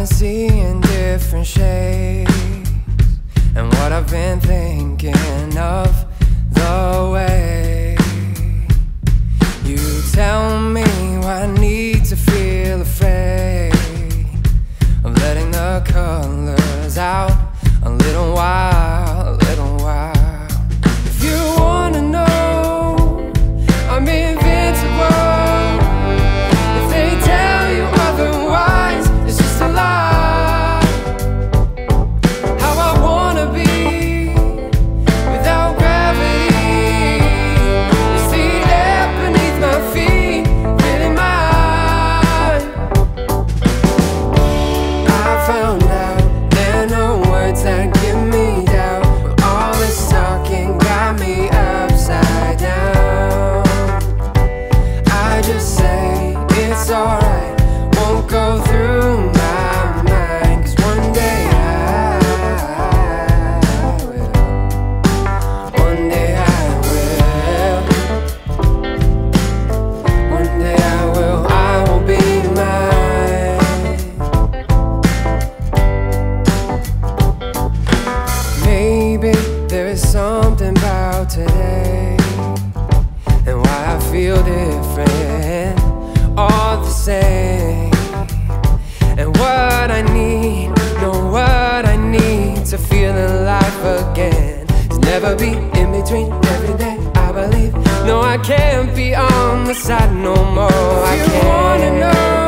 been seeing different shades. something about today and why I feel different. All the same. And what I need, know what I need to feel alive again. To never be in between every day I believe. No I can't be on the side no more. I can't.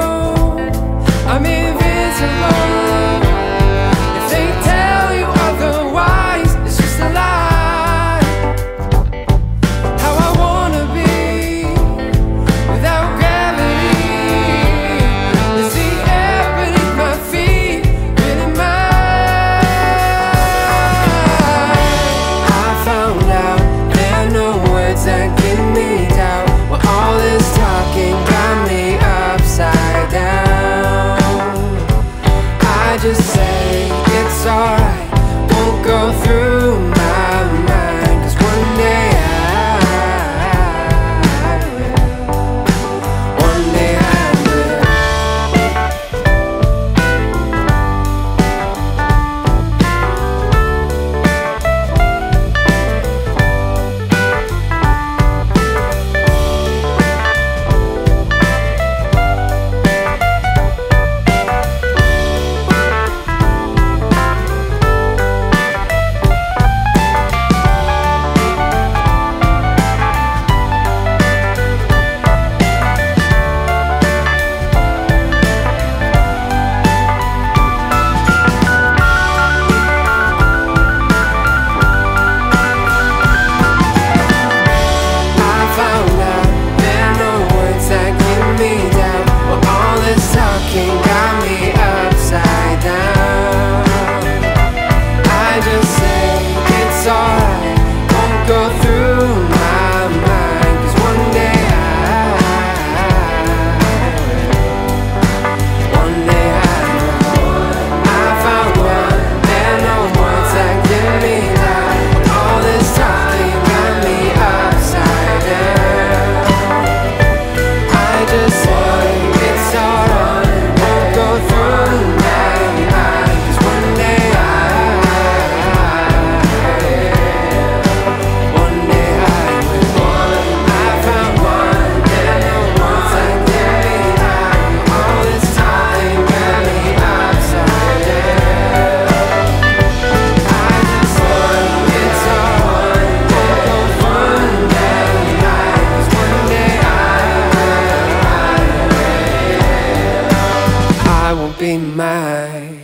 be mine.